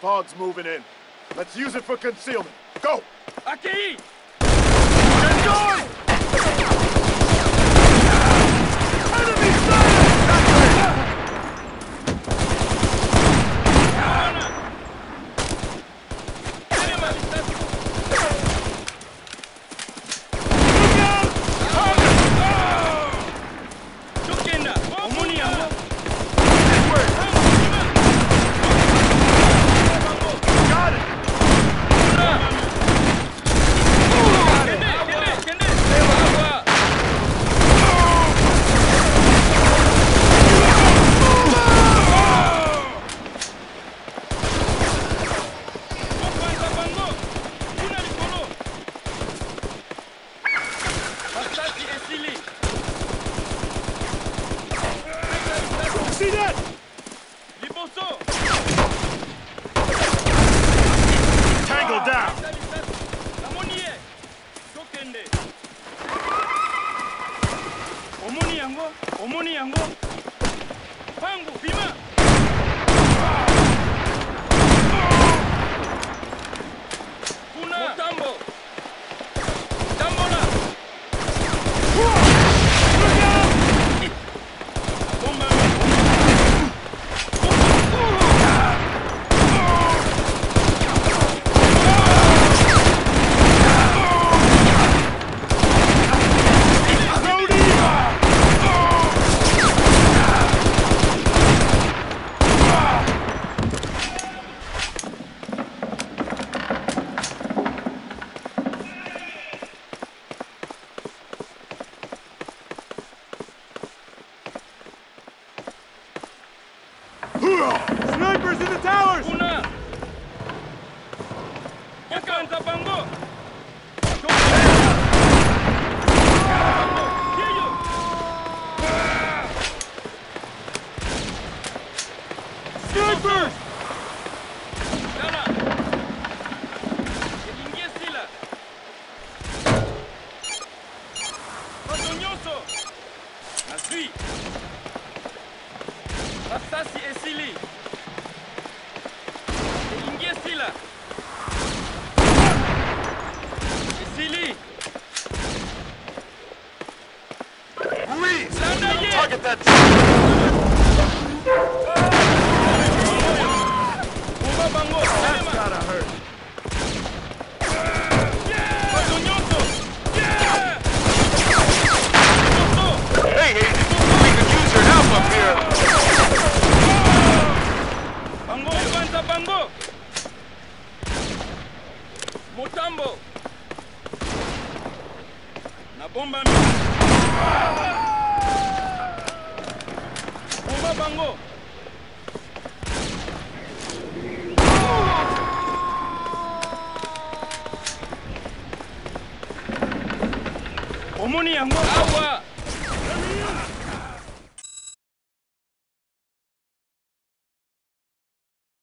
Fog's moving in. Let's use it for concealment. Go! Aqui! Enjoy! Enemy 어머니 양복. In the towers! okanza bango Snipers! Tala. elingi esila bato nyonso nazwi basasi esili 거야. Motambo. Na bomba mi bomba bango. Omoni yango. Awa